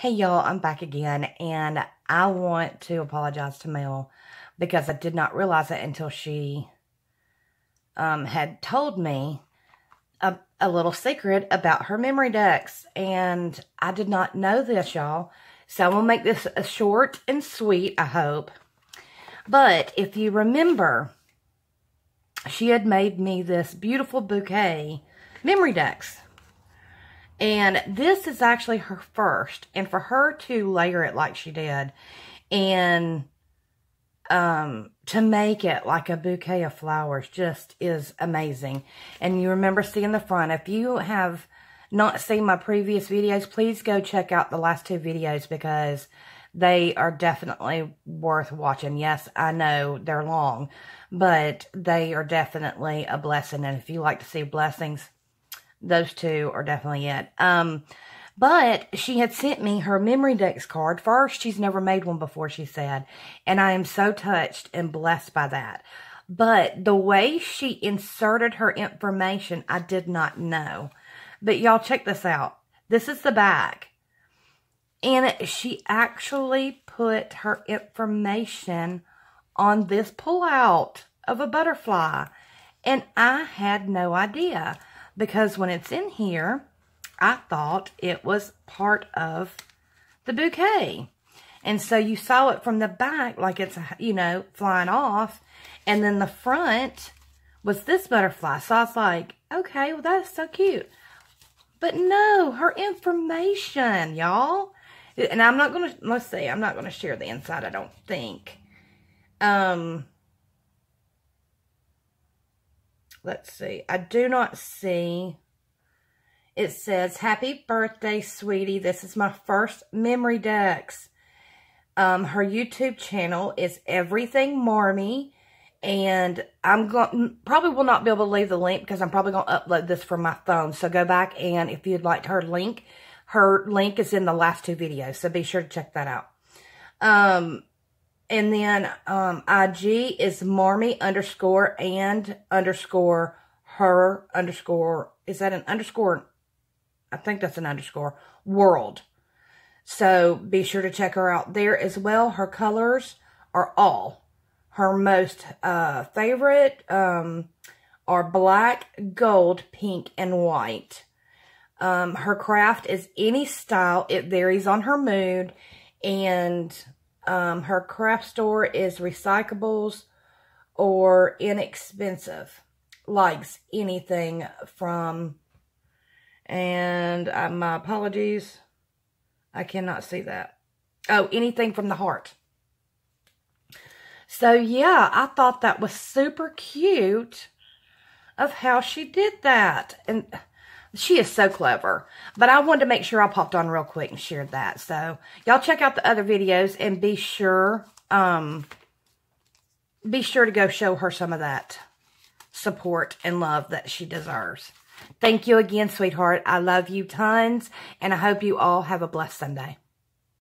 Hey y'all, I'm back again and I want to apologize to Mel because I did not realize it until she um, had told me a, a little secret about her memory decks and I did not know this y'all. So I'm going to make this a short and sweet, I hope. But if you remember, she had made me this beautiful bouquet memory decks. And this is actually her first. And for her to layer it like she did and um, to make it like a bouquet of flowers just is amazing. And you remember seeing the front. If you have not seen my previous videos, please go check out the last two videos because they are definitely worth watching. Yes, I know they're long, but they are definitely a blessing. And if you like to see blessings, those two are definitely it. Um, but she had sent me her memory decks card first. She's never made one before, she said. And I am so touched and blessed by that. But the way she inserted her information, I did not know. But y'all check this out. This is the back. And she actually put her information on this pullout of a butterfly. And I had no idea because when it's in here, I thought it was part of the bouquet. And so you saw it from the back like it's, you know, flying off. And then the front was this butterfly. So I was like, okay, well, that's so cute. But no, her information, y'all. And I'm not going to, let's see, I'm not going to share the inside, I don't think. Um, let's see. I do not see. It says, Happy birthday, sweetie. This is my first memory decks. Um, her YouTube channel is Everything Marmie. And I'm going probably will not be able to leave the link because I'm probably going to upload this from my phone. So go back and if you'd like her link, her link is in the last two videos. So be sure to check that out. Um, and then um, IG is Marmie underscore and underscore her underscore. Is that an underscore? I think that's an underscore. World. So be sure to check her out there as well. Her colors are all. Her most uh, favorite um, are black, gold, pink, and white. Um, her craft is any style. It varies on her mood. And um, her craft store is recyclables or inexpensive. Likes anything from, and uh, my apologies, I cannot see that. Oh, anything from the heart. So, yeah, I thought that was super cute of how she did that. And she is so clever. But I wanted to make sure I popped on real quick and shared that. So, y'all check out the other videos and be sure, um, be sure to go show her some of that support and love that she deserves. Thank you again, sweetheart. I love you tons, and I hope you all have a blessed Sunday.